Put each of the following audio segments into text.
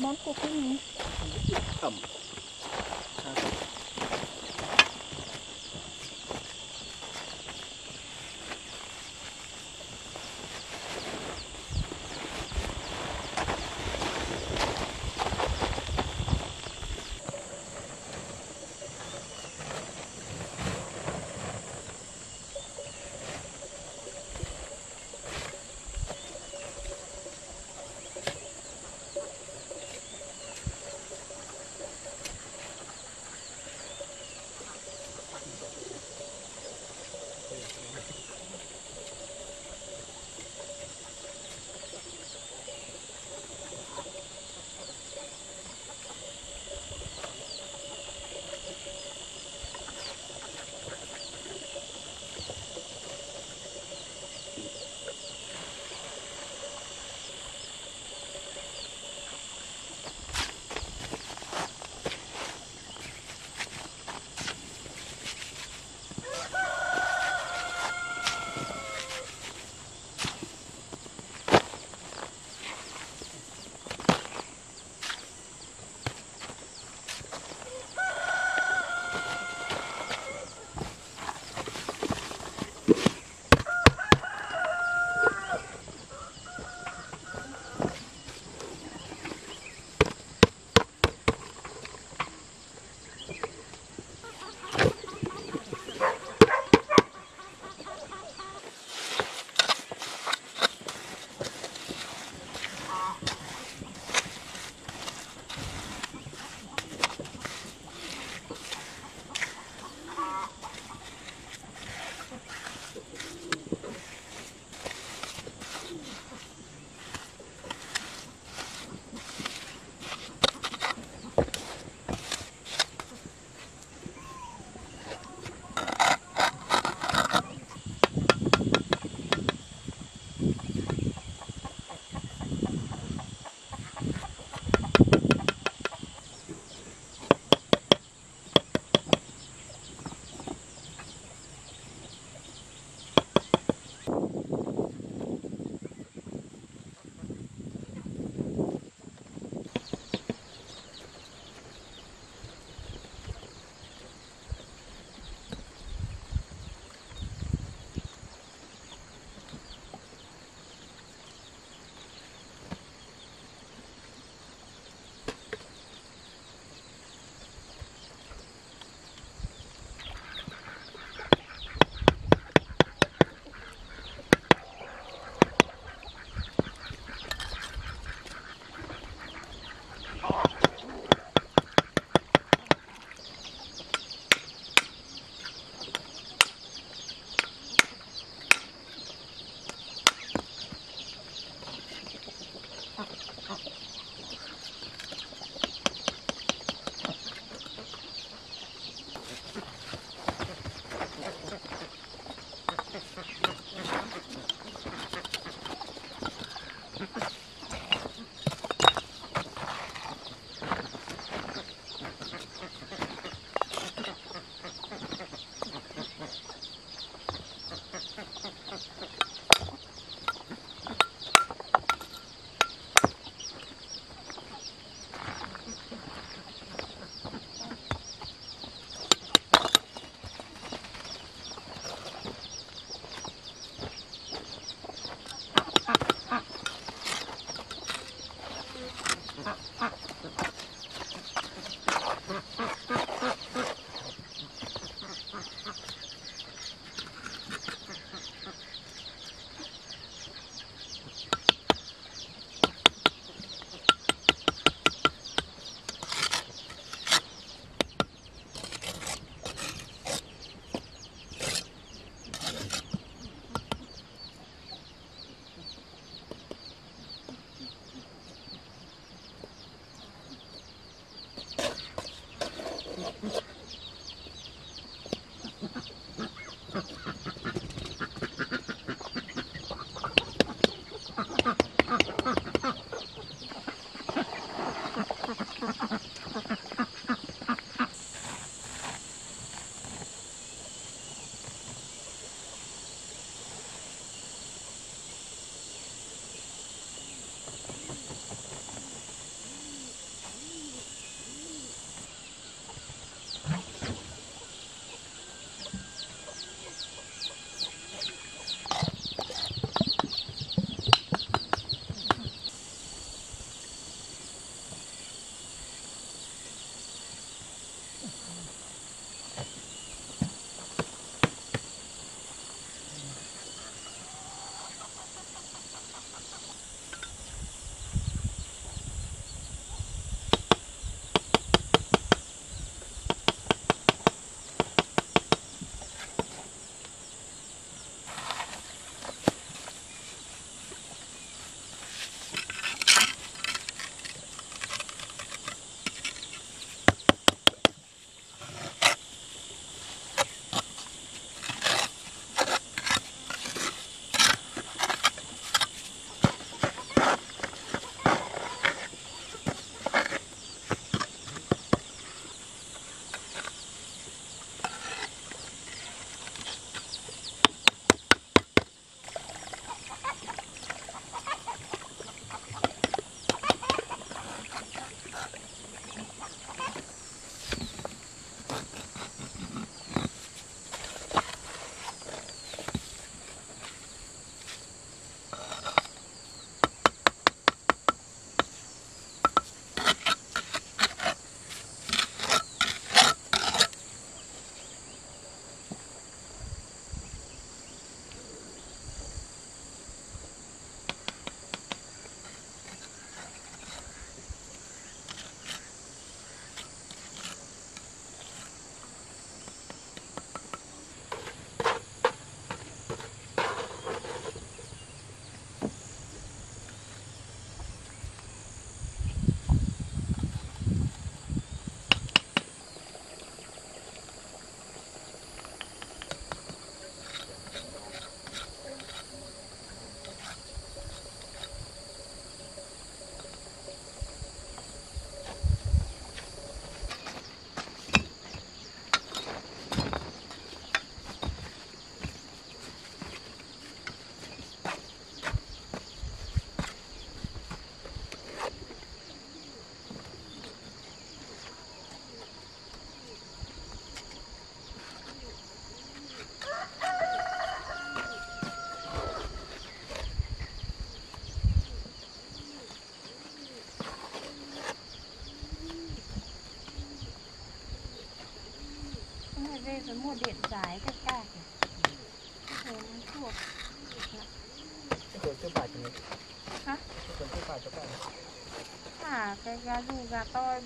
được món cô cái gì ẩm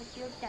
มันเกี่ยวใจ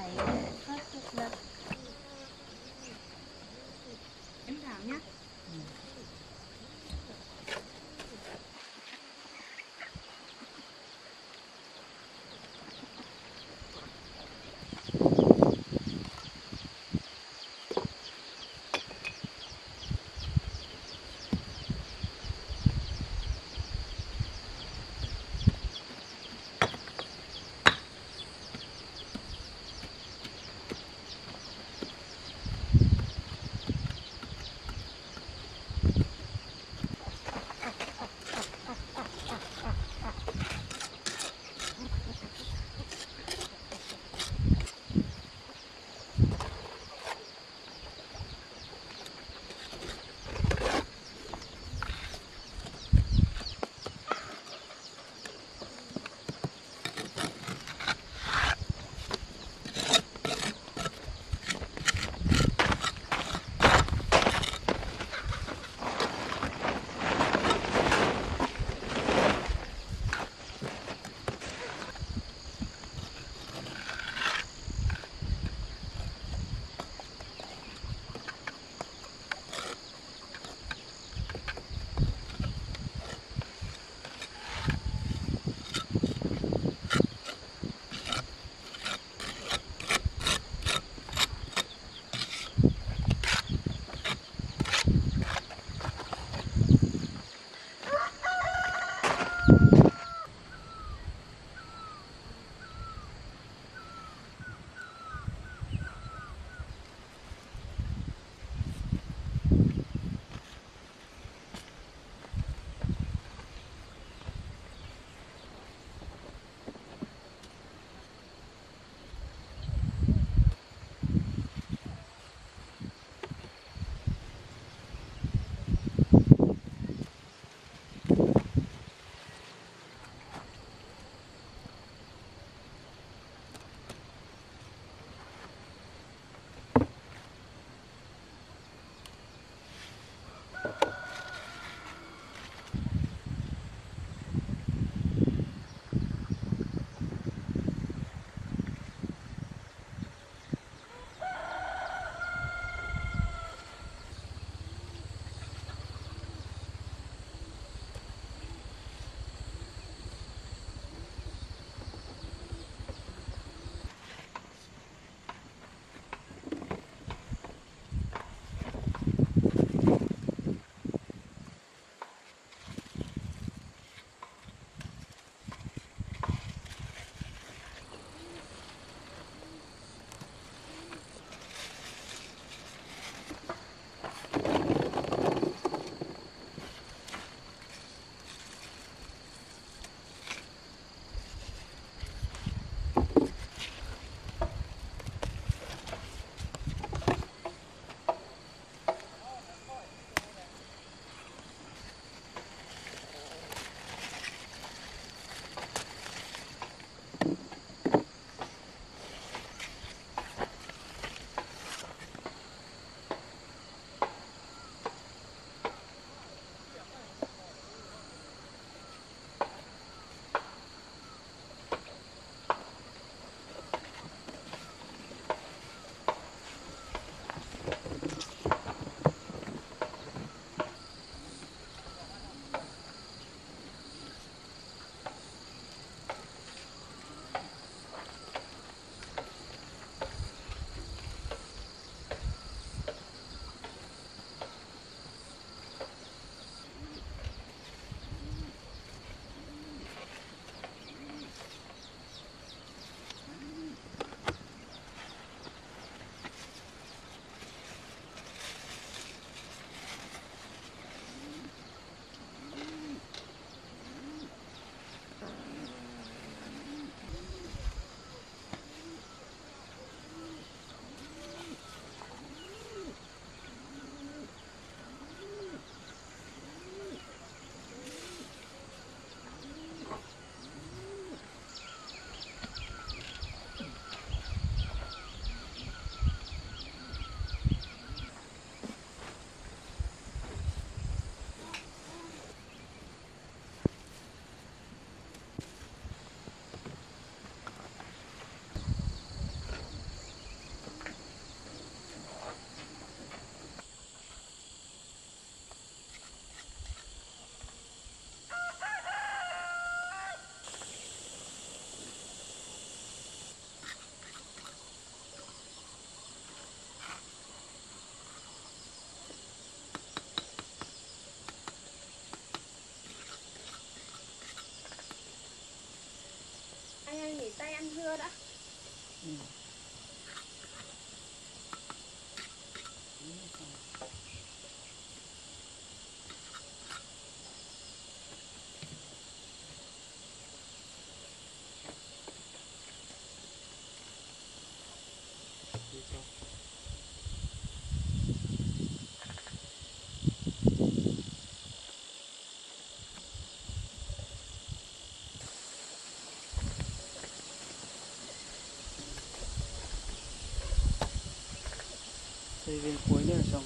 xây viên cuối nữa là xong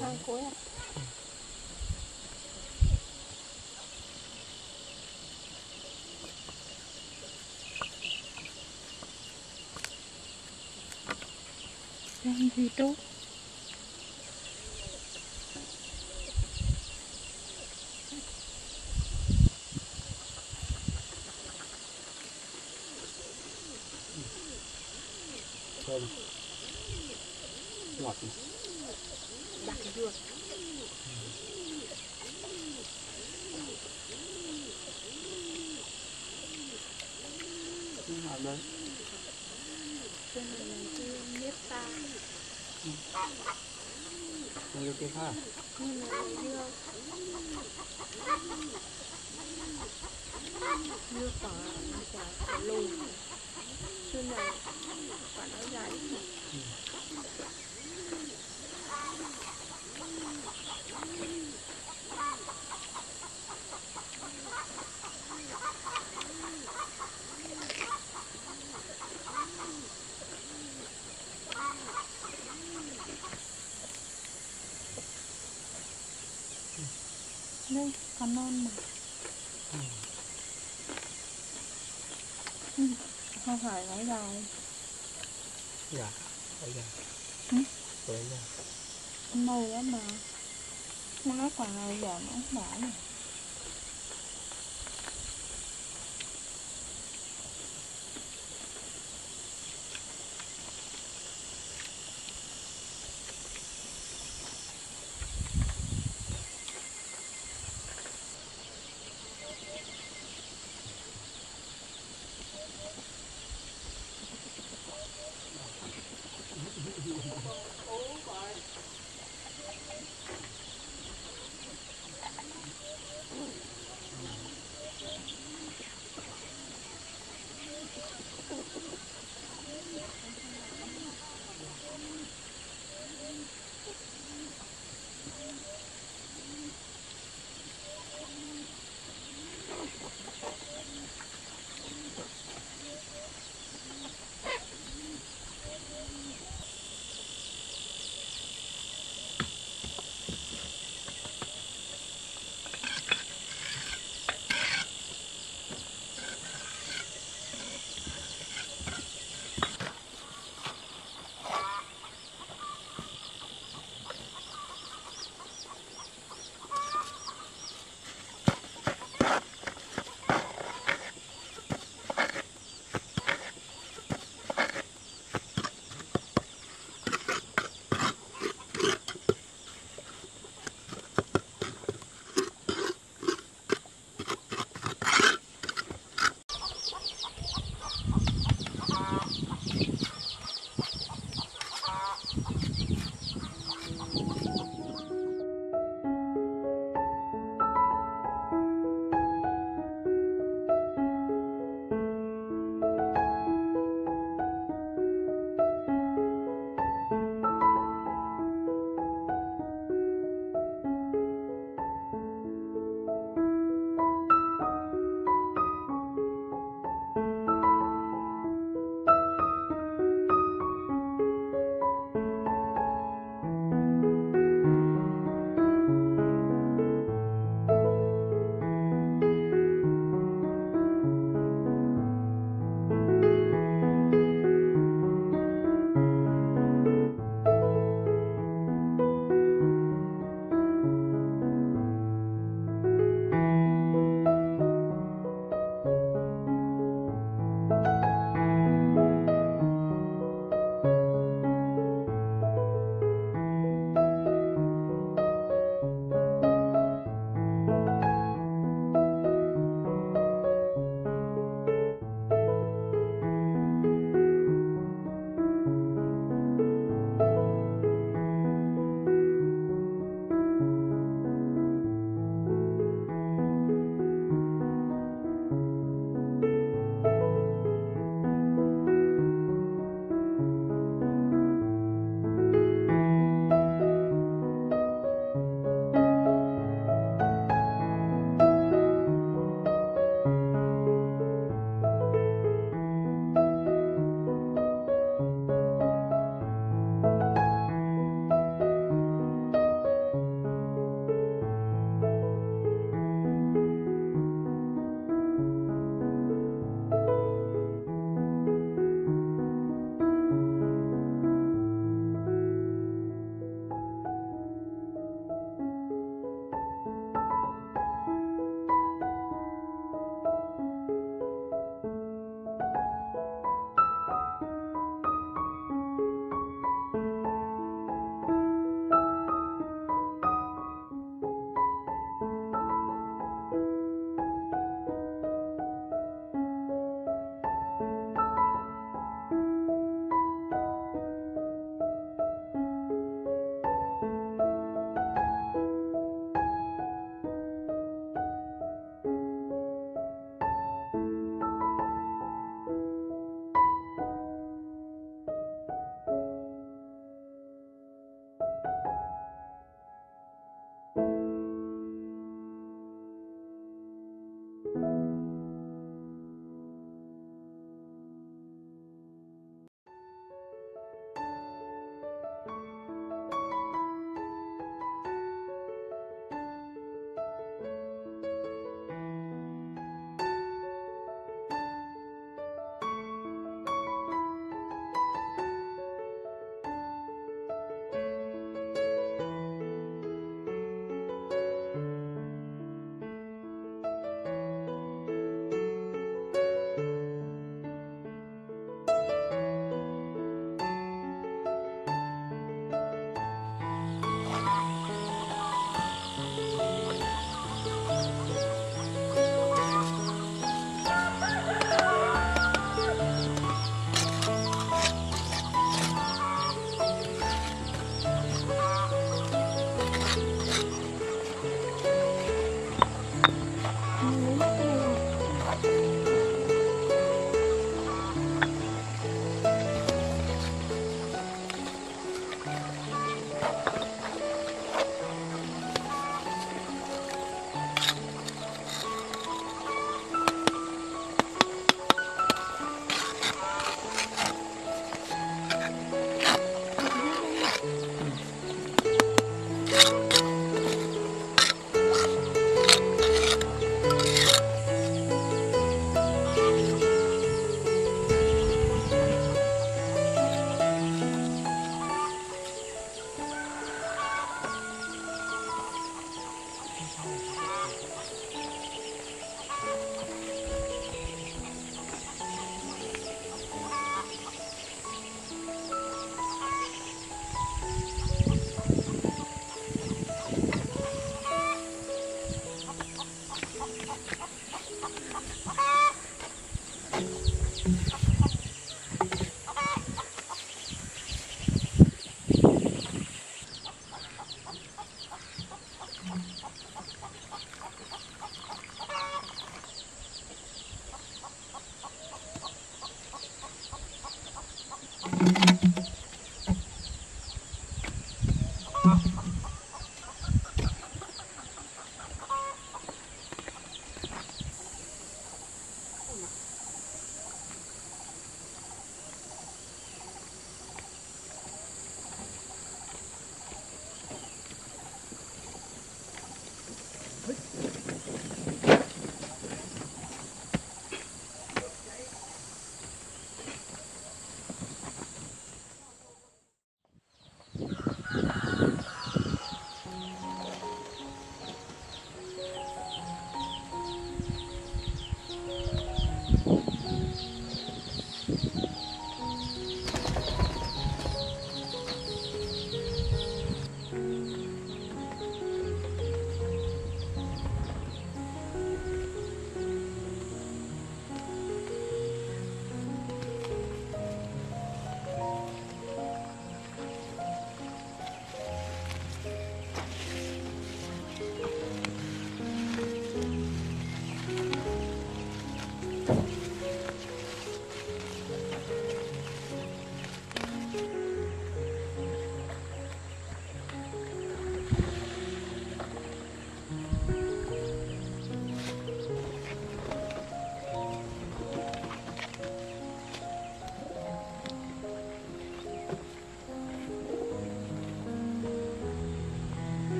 Hàng cuối. À? Đang gì tốt nó được cái pha Nhưng mà là dưa Dưa quả quả quả lùn Trên này quả nó dài Đây, còn non mà Ừ, Không phải nói dài dạ dạ Ừ? đấy dạ màu lắm mà. Nó quả này giờ nó không đã này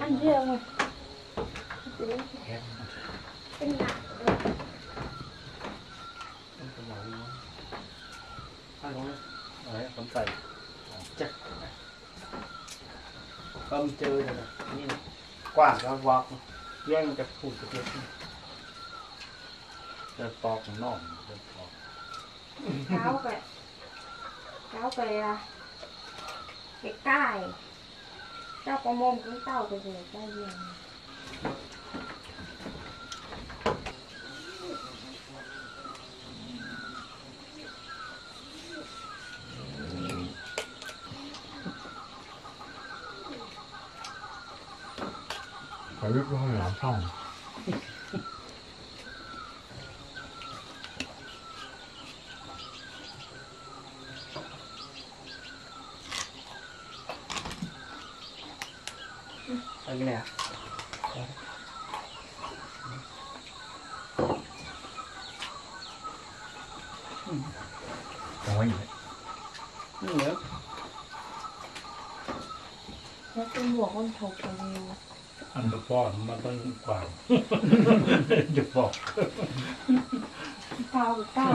Ăn riêng rồi Em ăn nặng Hai con đấy. Đấy, cắm tay. Chắc. Cầm chơi rồi này. Nhìn. Quảng cái vọc. Riêng cái phủ cái vậy. เอาไปไปใกล้เจ้าประมงขึ้นเต่าไปเลยได้ยัง คนถกกันอันเะป้อนมันต้องกว่าจะบอกเปล่าเปล่า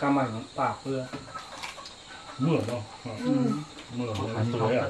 กำไมันปากเพื่อเมื่อเนาะเมื่อมันสวยอะ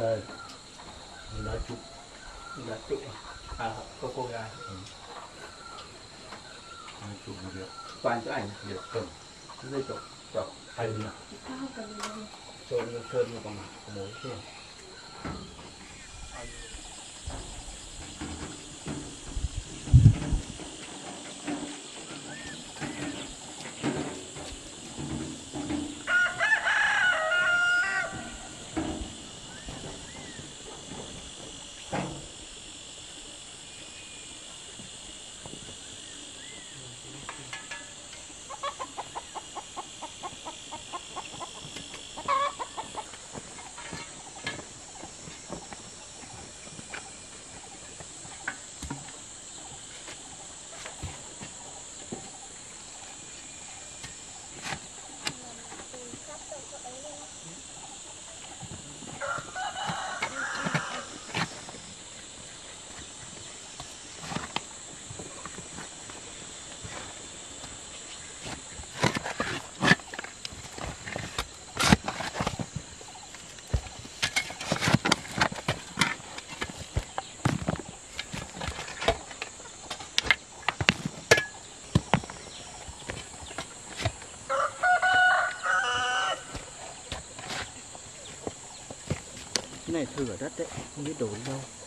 chơi. Đá trụ đá trụ à có cô gái. Ừ. đá trụ được toàn chỗ ảnh. Việc cầm dây chụp chụp hay gì? Nào trộn sơn còn có mối kia. Này thừa đất đấy không biết đổ đi đâu.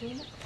Janet.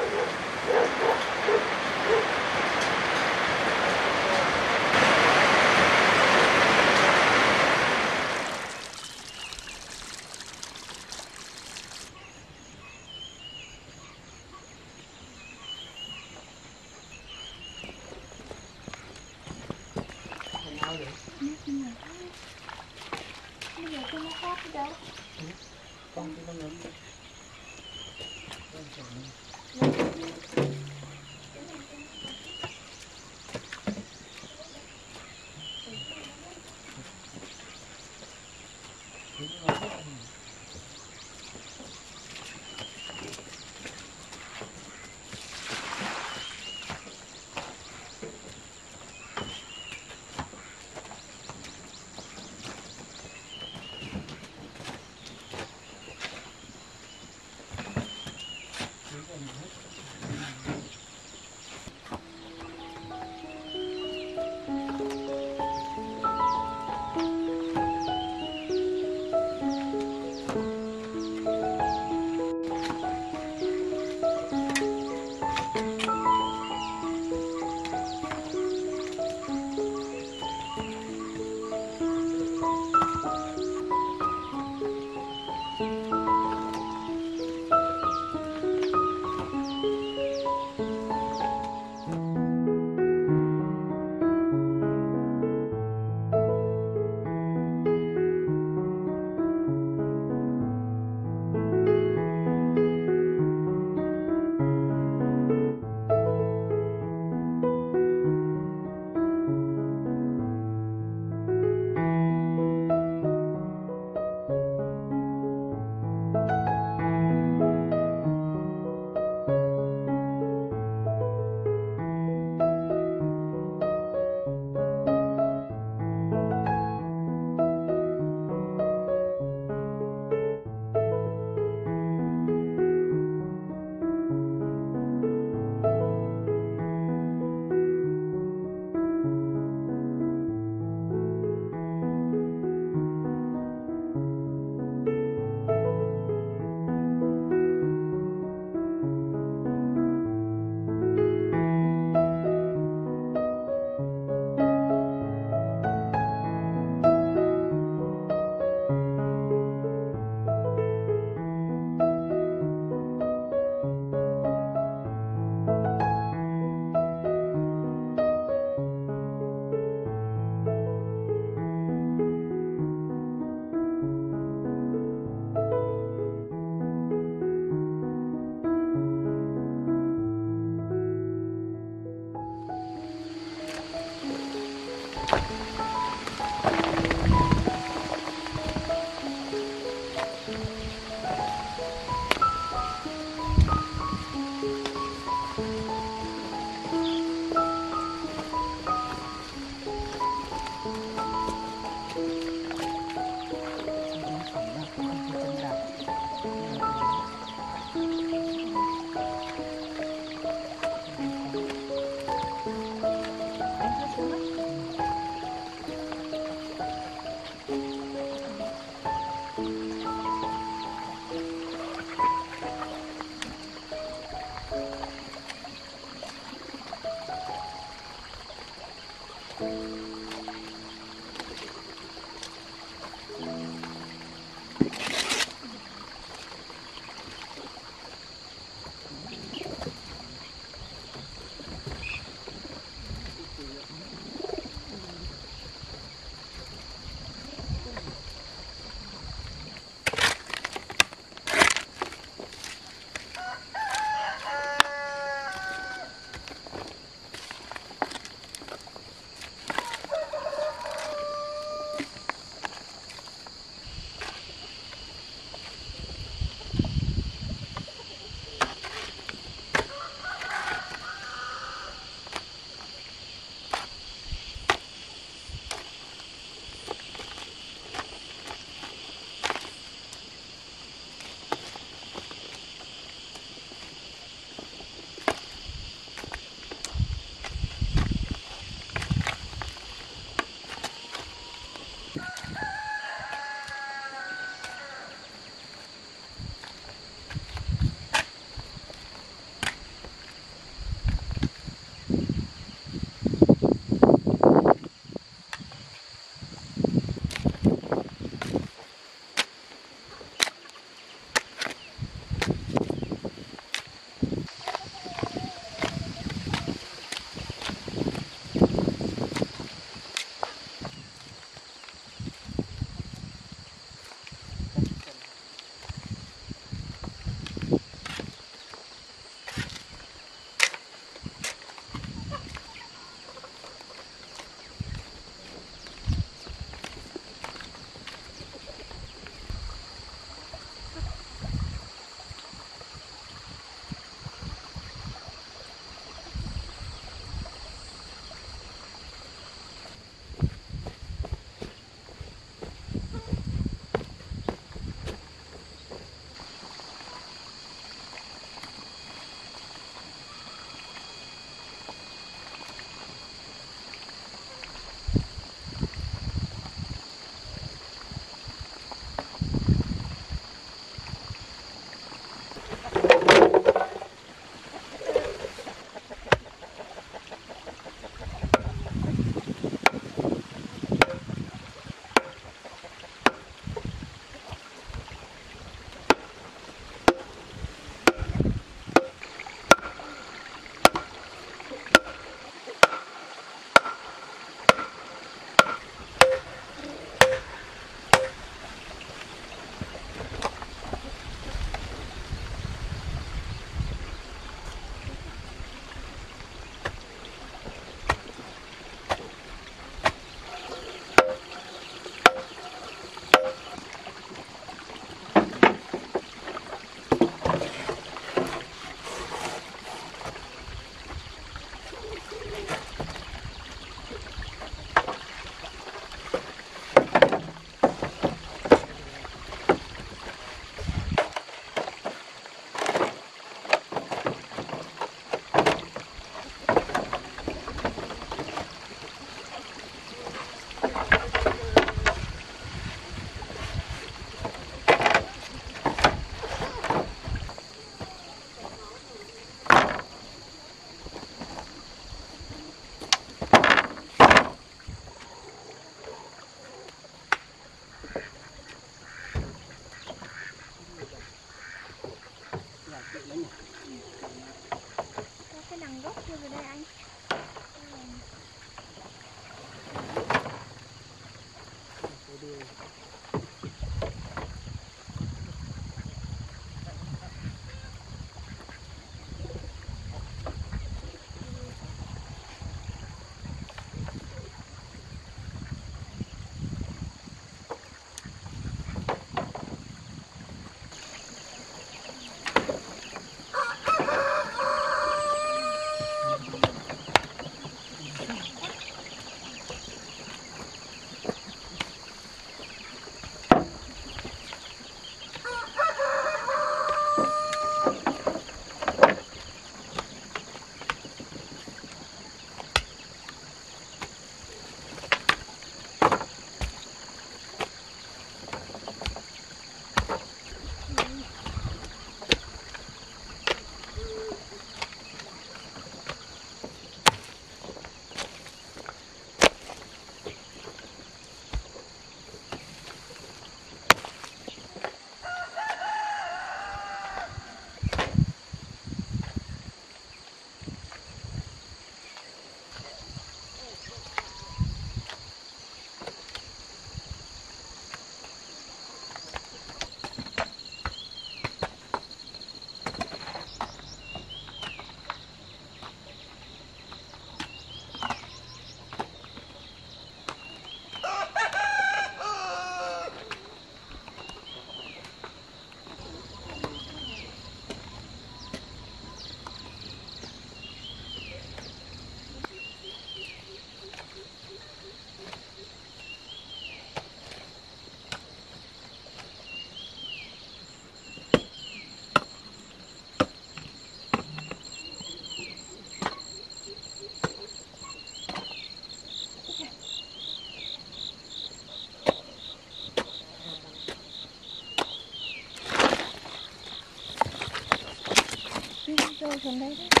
Rơi xuống đây đấy.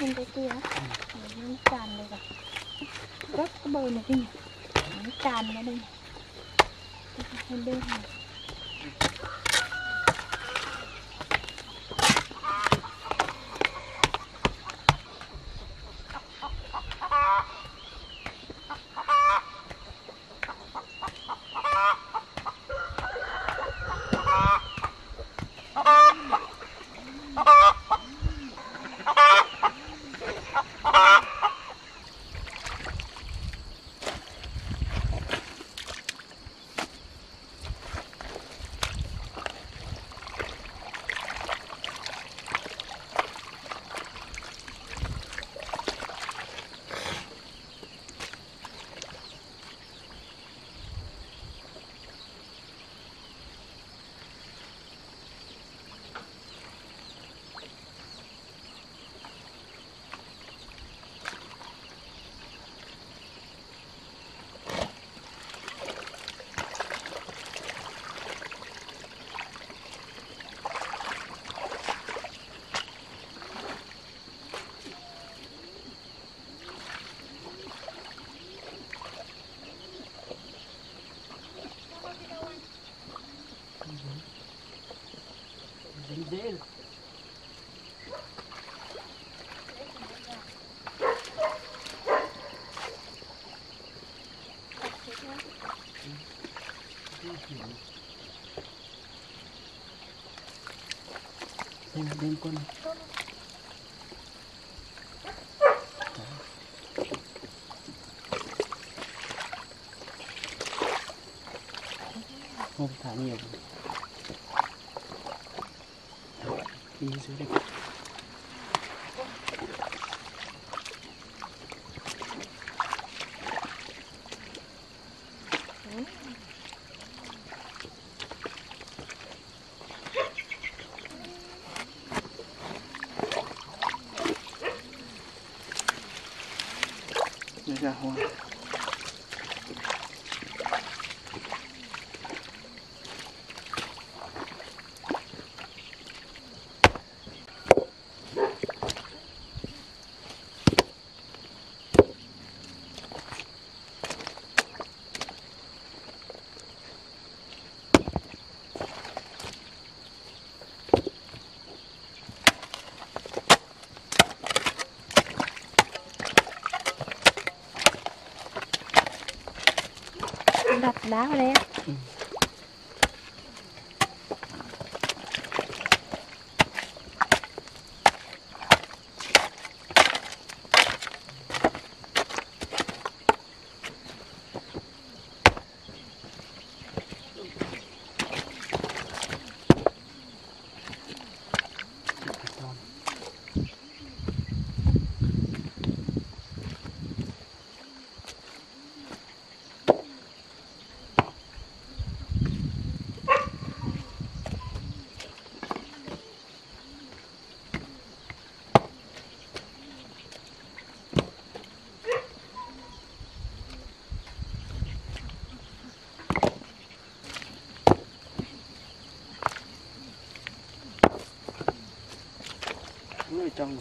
Anh thấp lên cái kia á Để Nó tràn đây rồi Rất cái bờ này kia nhỉ Nó tràn ra đây này Hai bên này dele. Đây là đêm quân Không thả nhiều 15. Đá vào đây yang?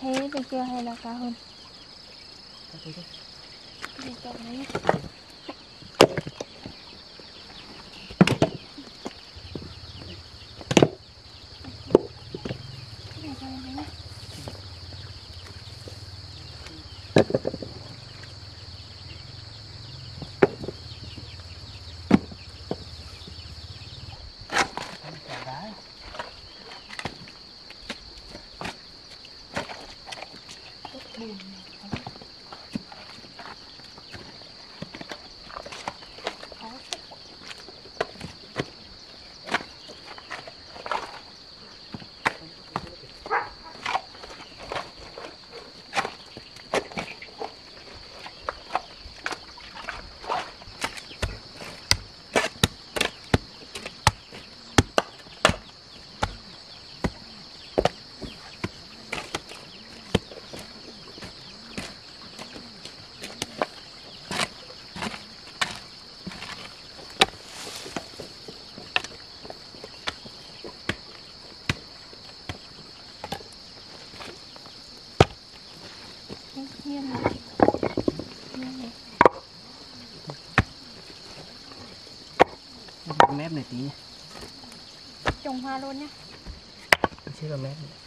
Thế được chưa hay là cao hơn? Để cho đấy. Cái này cho đấy nhá. Cái hiên này. Hiên này tí nhé trồng hoa luôn nhé chứ là mét nữa.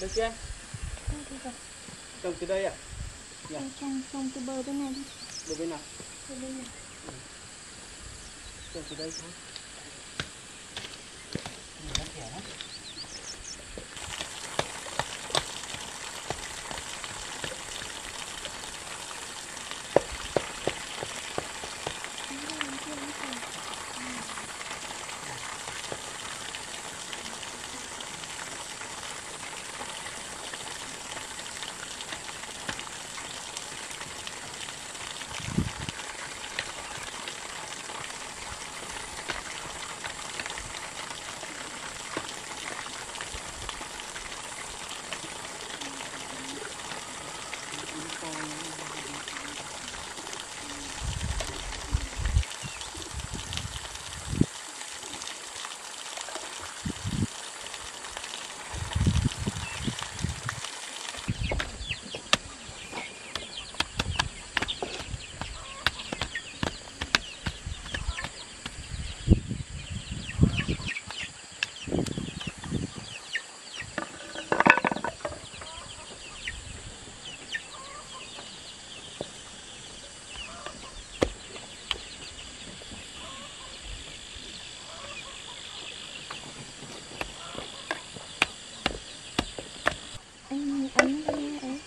Được chưa? Trồng từ đây à? Dạ. Trang xong từ bờ bên này đi. Được bên nào? Từ bên này. Trồng từ đây thôi Anh anh đây ấy.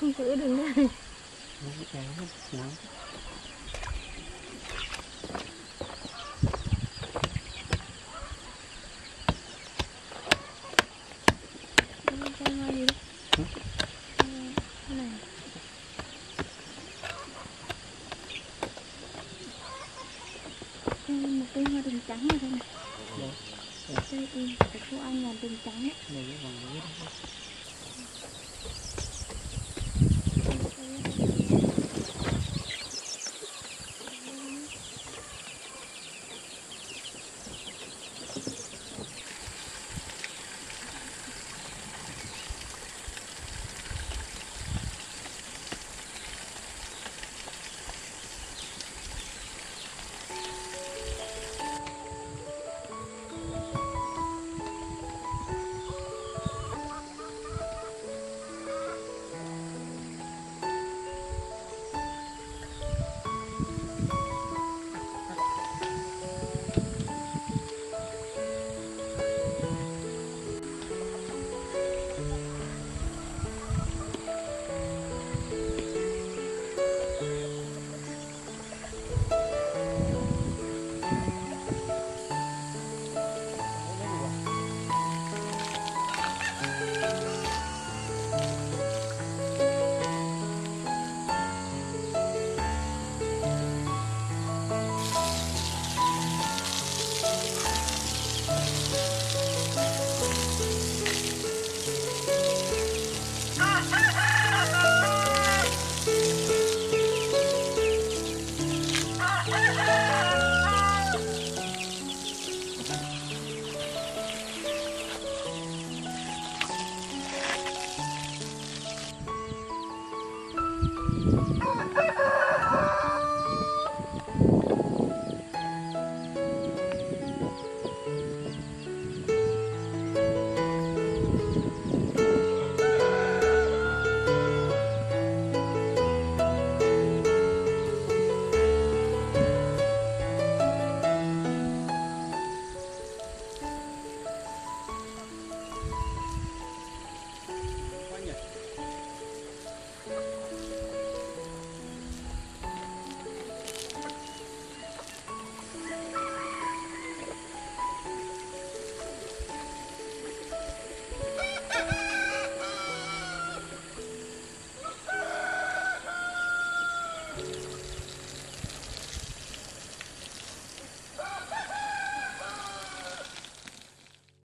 Không giữ được nữa. Nắng kéo nắng Đây cho hoa gì đấy. Cái này. Đây một cây hoa đường trắng này thôi này. Đây đây, của cô anh làm đường trắng đấy